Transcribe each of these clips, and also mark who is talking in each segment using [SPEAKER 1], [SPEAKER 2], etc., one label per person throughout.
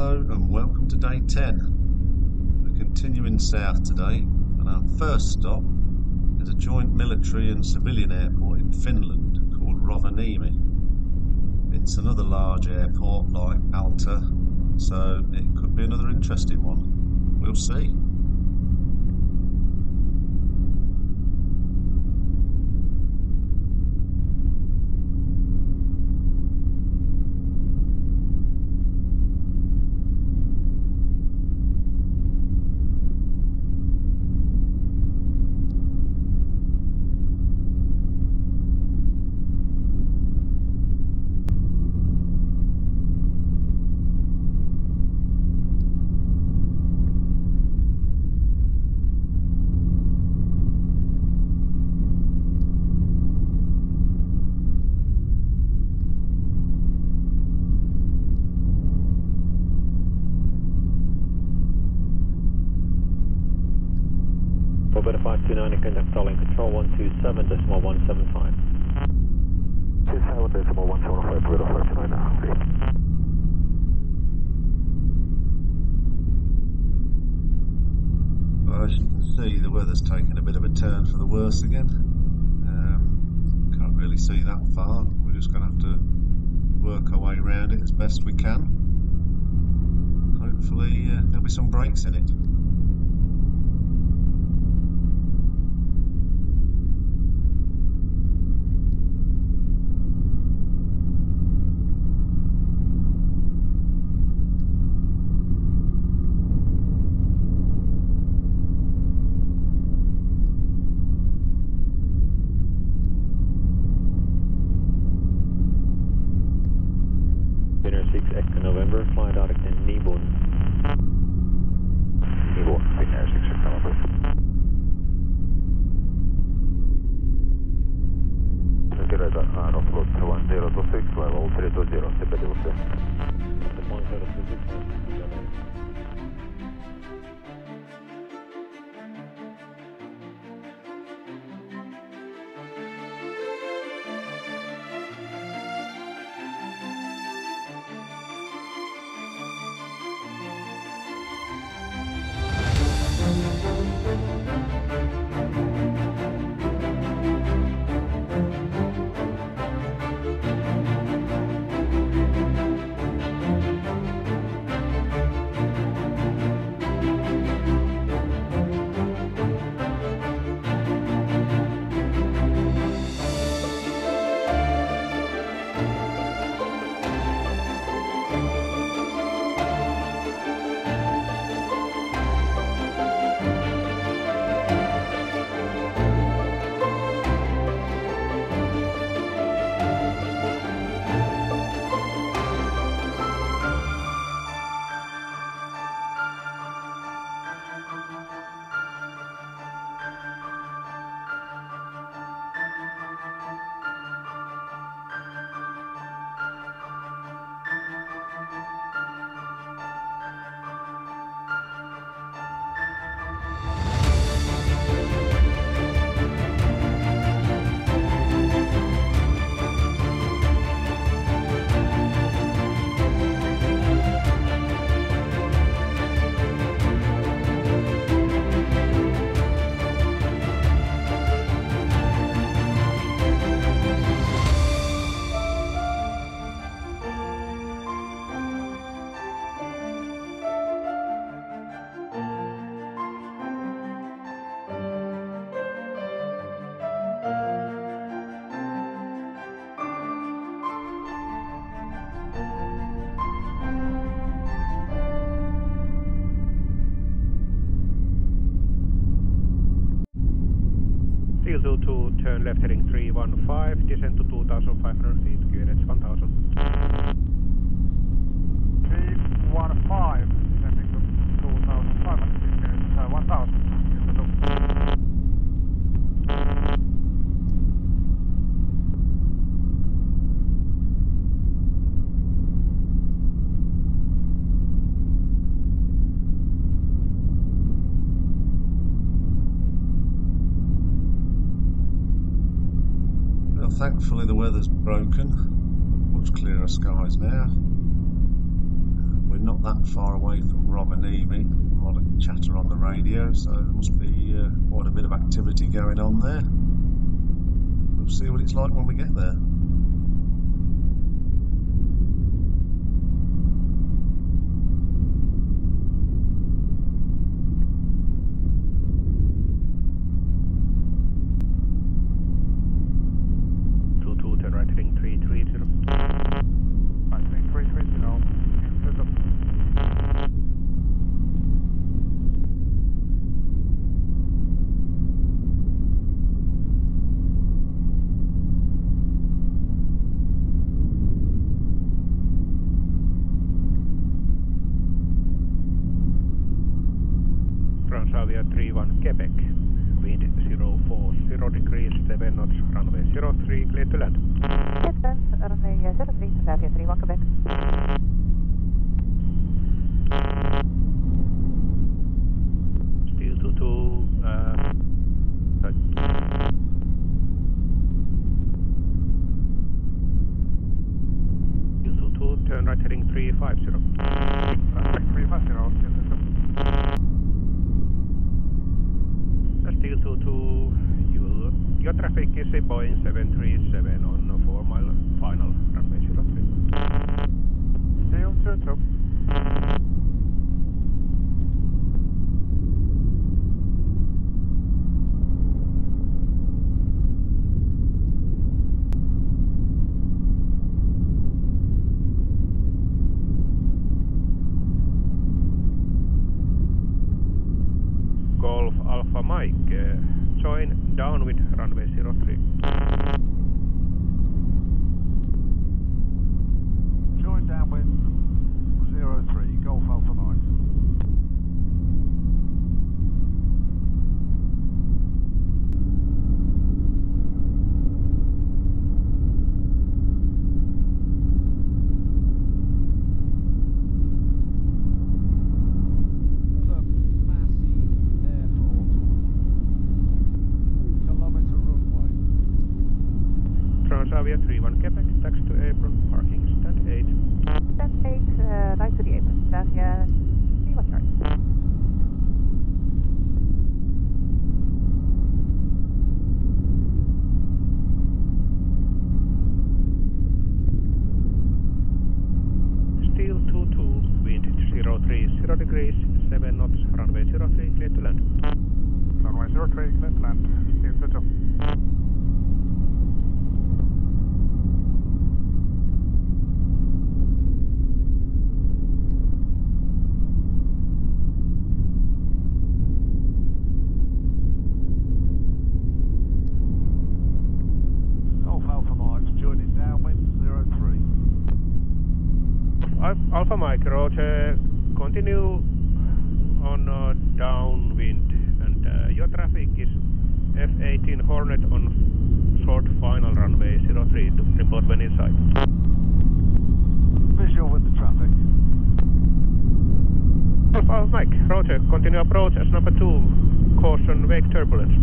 [SPEAKER 1] Hello and welcome to day 10. We're continuing south today and our first stop is a joint military and civilian airport in Finland called Rovaniemi. It's another large airport like Alta, so it could be another interesting one. We'll see.
[SPEAKER 2] 27.175. 27.175, Brutal 529 now. Okay.
[SPEAKER 1] Well, as you can see, the weather's taken a bit of a turn for the worse again. Um, can't really see that far. We're just going to have to work our way around it as best we can. Hopefully, uh, there'll be some breaks in it.
[SPEAKER 3] Left heading 315, descend to 2,500 feet, QNH 1000.
[SPEAKER 4] 315, descending to 2,500 feet, uh, 1,000.
[SPEAKER 1] Thankfully the weather's broken. Much clearer skies now. We're not that far away from Rovaniemi. A lot of chatter on the radio, so there must be uh, quite a bit of activity going on there. We'll see what it's like when we get there.
[SPEAKER 3] Two two, turn right heading three three zero.
[SPEAKER 4] Right, 330, into the
[SPEAKER 3] Transavia 31 Quebec. Wind 040 degrees, 7 knots, runway 03, clear to land.
[SPEAKER 5] Distance, runway 03, Transavia 31 Quebec.
[SPEAKER 3] Still 22, uh. Still 22, turn right heading 350.
[SPEAKER 4] Right, 350, into the
[SPEAKER 3] Uh, Still 22, you, your a Boeing 737 on 4 mile final runway 03.
[SPEAKER 4] Steel 22.
[SPEAKER 3] Golf Alpha Mike, uh, join downwind runway 03.
[SPEAKER 2] Join downwind 03, Golf Alpha Mike. What a massive airport. Kilometre runway.
[SPEAKER 3] Transavia 31 Quebec, taxi to apron, parking stand 8.
[SPEAKER 5] Stand 8, uh, right to the apron. Transavia 31 Charlie.
[SPEAKER 3] Still 22, wind 030 degrees, 7 knots, runway 03, clear to land.
[SPEAKER 4] Runway 03, clear to land. Steel 22.
[SPEAKER 2] Golf Alpha Mike, joining downwind 03.
[SPEAKER 3] Al- Alpha Mike, Roger, continue on uh, downwind and uh, your traffic is F-18 Hornet on short final runway 03 to report when inside.
[SPEAKER 2] Visual with the traffic.
[SPEAKER 3] Alpha Mike, Roger, continue approach as number 2, caution wake turbulence.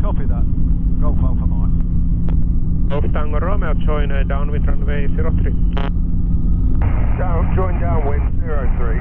[SPEAKER 2] Copy that. Golf Alpha Mike.
[SPEAKER 3] Golf Tango Romeo, join uh, downwind runway 03.
[SPEAKER 4] Down, join downwind 03,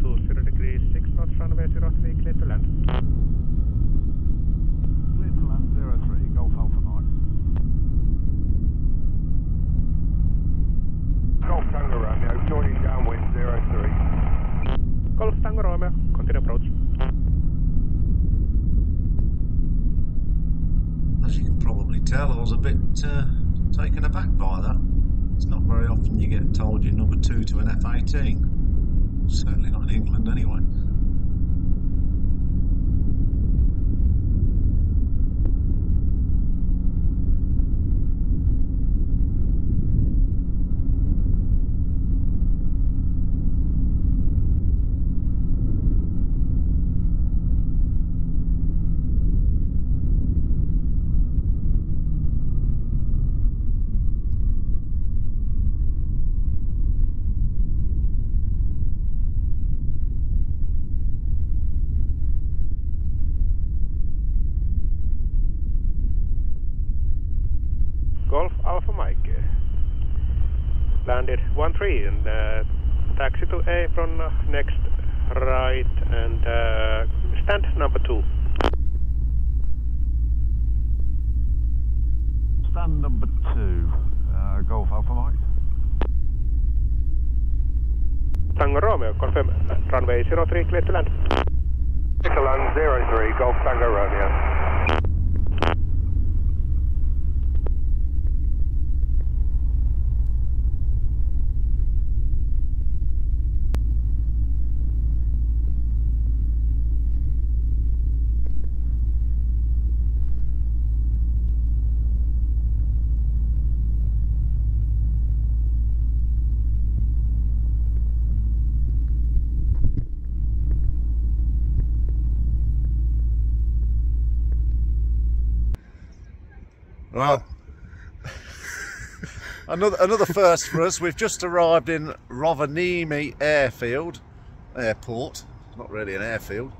[SPEAKER 2] to 0 degrees 6 knots runway 03, clear to land. Clear to land 03,
[SPEAKER 3] Golf Alpha Mike. Golf Tango Romeo, joining downwind 03. Golf Tango
[SPEAKER 2] Romeo, continue approach. As you can probably
[SPEAKER 1] tell, I was a bit uh, taken aback by that. It's not very often you get told you're number two to an F-18. Certainly not in England, anyway.
[SPEAKER 3] Golf Alpha Mike. Landed 1-3 and uh, taxi to A from uh, next right and uh, stand number 2.
[SPEAKER 2] Stand number two, uh, Golf Alpha Mike.
[SPEAKER 3] Tango Romeo, confirm uh, runway 03, clear to land.
[SPEAKER 6] Land 03, Golf Tango Romeo.
[SPEAKER 1] Right. another another first for us. We've just arrived in Rovaniemi Airfield, airport. Not really an airfield.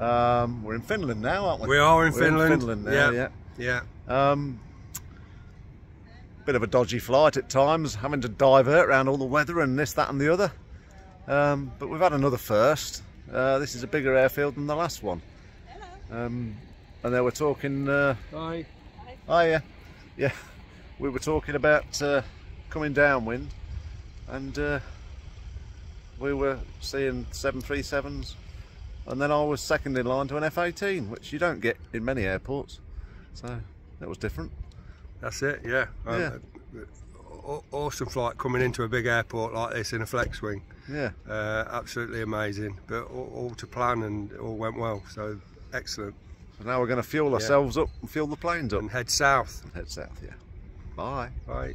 [SPEAKER 1] Um, we're in Finland now, aren't we?
[SPEAKER 7] We are in
[SPEAKER 1] We're
[SPEAKER 7] Finland.
[SPEAKER 1] In Finland now, yeah.
[SPEAKER 7] Yeah.
[SPEAKER 1] Um, bit of a dodgy flight at times, having to divert around all the weather and this, that, and the other. Um, but we've had another first. Uh, this is a bigger airfield than the last one. Um, and they were talking. Uh,
[SPEAKER 7] Hi.
[SPEAKER 1] Oh yeah, yeah. We were talking about uh, coming downwind, and uh, we were seeing 737s, and then I was second in line to an F-18, which you don't get in many airports. So that was different.
[SPEAKER 7] That's it. Yeah. Um,
[SPEAKER 1] Yeah.
[SPEAKER 7] aw- Awesome flight coming into a big airport like this in a flex wing.
[SPEAKER 1] Yeah.
[SPEAKER 7] Uh, absolutely amazing. But all, all to plan and all went well. So excellent.
[SPEAKER 1] So now we're going to fuel ourselves up and fuel the planes up
[SPEAKER 7] And head south.
[SPEAKER 1] and head south. Yeah. Bye.
[SPEAKER 7] Right.